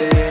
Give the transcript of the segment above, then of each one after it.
say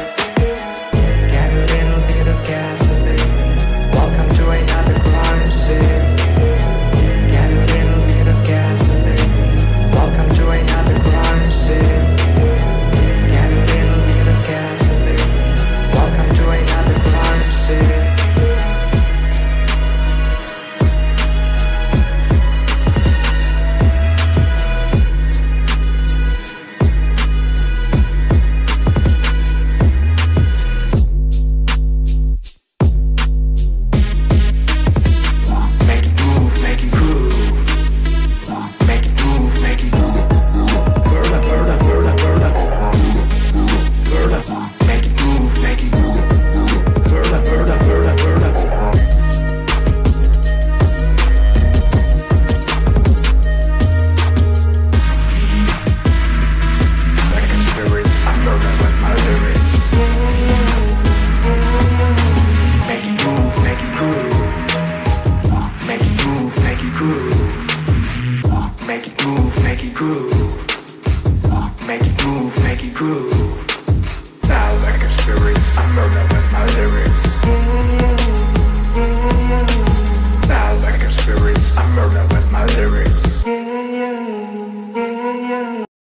Make it move, make it groove. Make it move, make it groove. Like a I'm with my lyrics. Like a I'm with my lyrics.